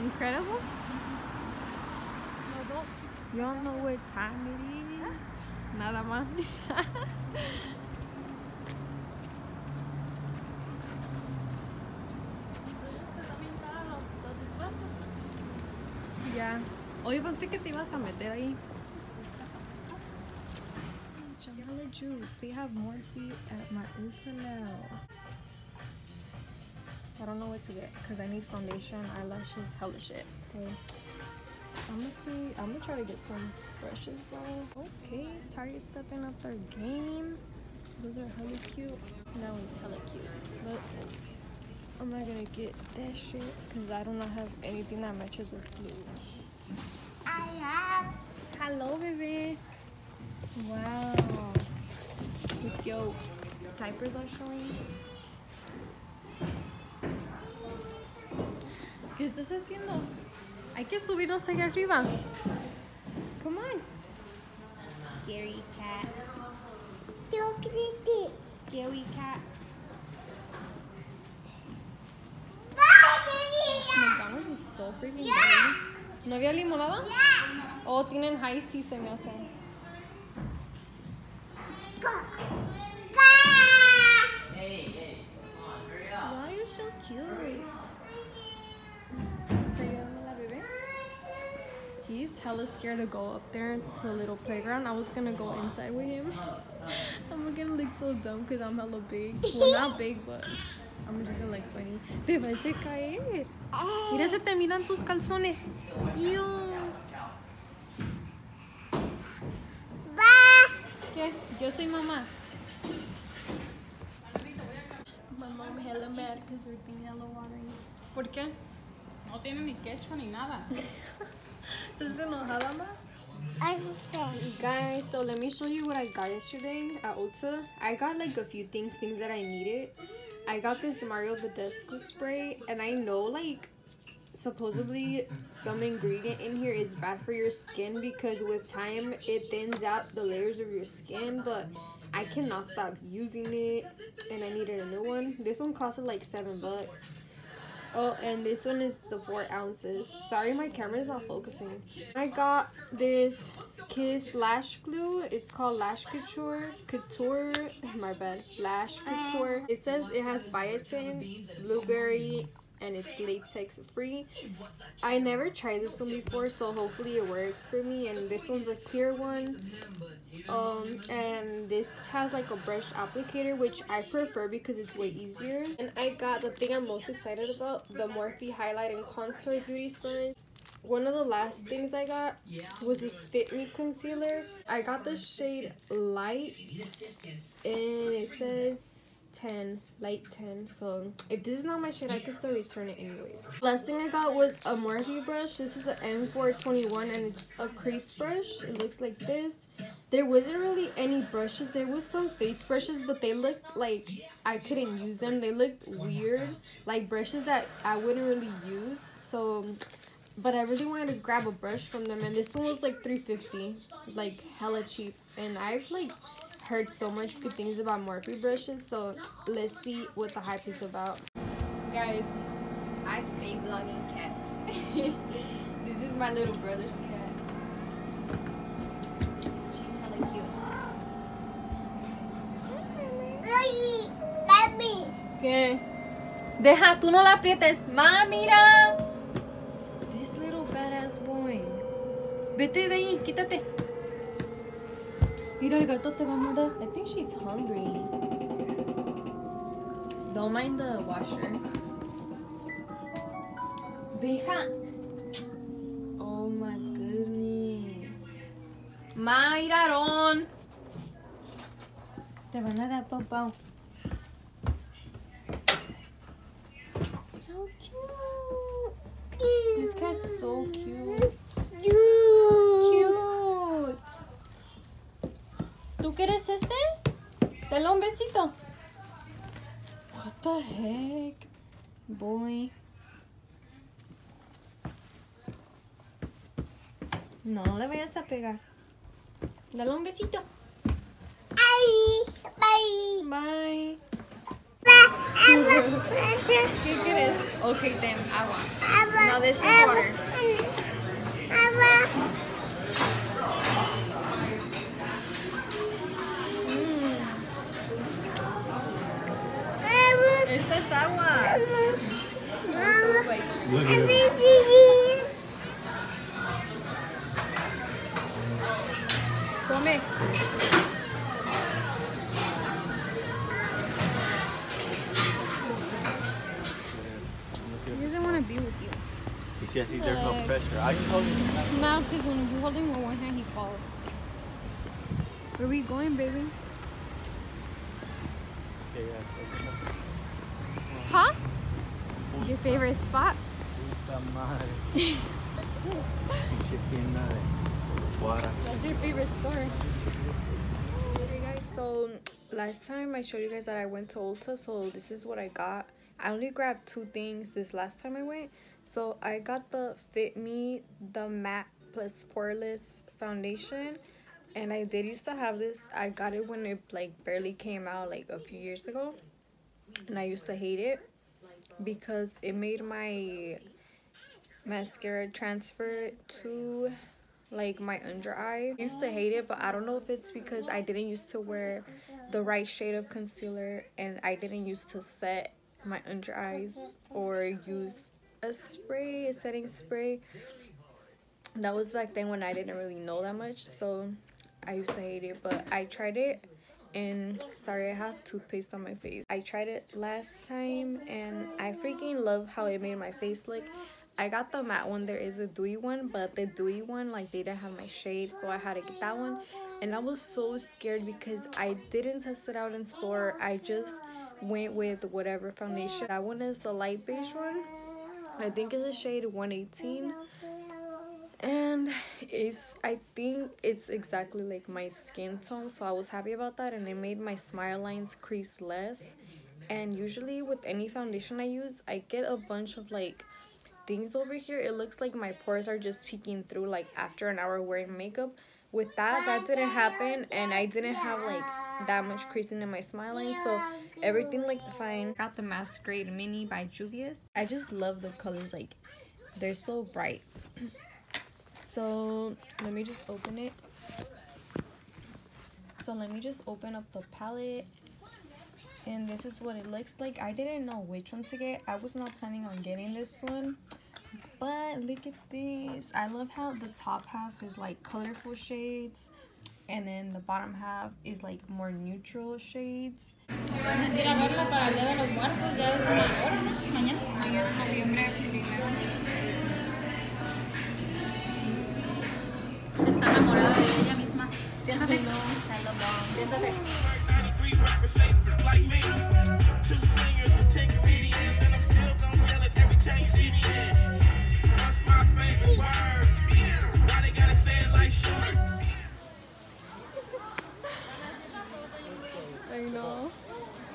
Incredibles? Y'all know what time it is? Nada más. ya. Hoy pensé que te ibas a meter ahí. Jamba Juice. They have more feet at my Ulta now. I don't know what to get because I need foundation, eyelashes, hella shit. So I'm gonna see. I'm gonna try to get some brushes though. Okay, Target stepping up their game. Those are hella cute. Now it's hella cute. But I'm not gonna get that shit because I do not have anything that matches with blue. I have. Hello, baby. Wow. With your diapers are showing. Estás haciendo? Hay que subirnos allá arriba. Come on. Scary cat. Scary cat. McDonald's is so freaking good. ¿No había limonada? O oh, tienen high C se me hace. Hella scared to go up there to the little playground. I was gonna go inside with him. I'm gonna look so dumb because I'm hella big. Well, not big, but I'm just gonna look funny. Te vas a caer. Mira, se te miran tus calzones. Ew. ¿Qué? Yo soy mamá. My mom hella mad because we're being hella watering. ¿Por qué? No tiene ni quechua ni nada. ¿Estás enojada, ma? Guys, so let me show you what I got yesterday at Ulta. I got like a few things, things that I needed. I got this Mario Badescu spray, and I know like supposedly some ingredient in here is bad for your skin because with time it thins out the layers of your skin, but I cannot stop using it, and I needed a new one. This one costed like seven bucks. Oh, and this one is the four ounces. Sorry, my camera is not focusing. I got this Kiss Lash Glue. It's called Lash Couture. Couture. My bad. Lash ah. Couture. It says it has biotin, blueberry, and it's latex free. I never tried this one before, so hopefully it works for me. And this one's a clear one. Um, and this has like a brush applicator, which I prefer because it's way easier. And I got the thing I'm most excited about, the Morphe Highlight and Contour Beauty Sponge. One of the last things I got was this Fit Me Concealer. I got the shade Light, and it says 10 light 10 so if this is not my shade i can still return it anyways. Last thing i got was a morphe brush. This is an m421 and it's a crease brush. It looks like this. There wasn't really any brushes. There was some face brushes but they looked like i couldn't use them. They looked weird like brushes that i wouldn't really use. So but i really wanted to grab a brush from them and this one was like 350 like hella cheap. And i've like heard so much good things about Morphe brushes, so let's see what the hype is about. Guys, I stay vlogging cats. this is my little brother's cat. She's hella cute. ¿Qué? Deja, tú no la aprietes. Ma, mira. This little badass boy. Vete de ahí, quítate. Mira, el gato te va a morder. I think she's hungry. Don't mind the washer. Deja. Oh my goodness. Mayraron. Te van a dar. How cute. This cat's so cute. Dale un besito. What the heck, boy. No, le vayas a pegar. Dale un besito. Bye. Bye. Bye. ¿Qué quieres? Okay, then agua. No, this is water. Esta es agua. Look at him. Tome. He doesn't want to be with you. See, I there's no pressure. I just hold you. No, because when you hold him with one hand, he falls. Where are we going, baby? Okay, yeah, Huh? Your favorite spot? Puta madre. Pinche tienda de Guara. That's your favorite store. Okay guys, so last time I showed you guys that I went to Ulta, so this is what I got. I only grabbed two things this last time I went. So I got the Fit Me, the matte plus poreless foundation. And I did used to have this. I got it when it like barely came out like a few years ago. And I used to hate it because it made my mascara transfer to like my under eye. I used to hate it, but I don't know if it's because I didn't used to wear the right shade of concealer and I didn't used to set my under eyes or use a spray, a setting spray. That was back then when I didn't really know that much, so I used to hate it, but I tried it and sorry I have toothpaste on my face. I tried it last time and I freaking love how it made my face look. I got the matte one. There is a dewy one, but the dewy one, like, they didn't have my shade, so I had to get that one. And I was so scared because I didn't test it out in store. I just went with whatever foundation. That one is the light beige one. I think it's a shade 118. And it's, I think it's exactly like my skin tone, so I was happy about that. And it made my smile lines crease less. And usually with any foundation I use, I get a bunch of like things over here it looks like my pores are just peeking through like after an hour wearing makeup with that that didn't happen and i didn't have like that much creasing in my smile line so everything looked fine got the masquerade mini by juvia's i just love the colors like they're so bright so let me just open it. So let me just open up the palette. And this is what it looks like. I didn't know which one to get. I was not planning on getting this one. But look at this. I love how the top half is like colorful shades. And then the bottom half is like more neutral shades Siéntate. Siéntate. 93 rappers say. Two singers and ten comedians, and I'm still gonna yell it every time you see me. Yeah. What's my favorite word? Why they gotta say it like short? i know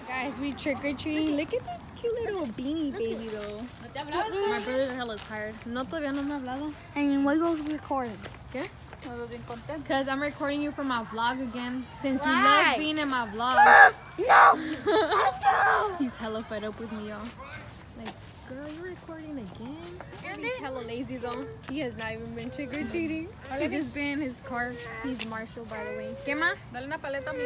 guys we trick-or-treating look at this cute little beanie baby though ¿No te hablas? my brother's hella tired no todavía no me ha hablado And why goes recording? ¿Qué? No estás bien contenta. Because I'm recording you for my vlog again. Since you love being in my vlog. No! He's hella fed up with me, y'all. Like, girl, you're recording again? He's hella lazy, though. He has not even been trick-or-treating. He's just been in his car. He's Marshall, by the way. ¿Qué más? Dale una paleta a mi.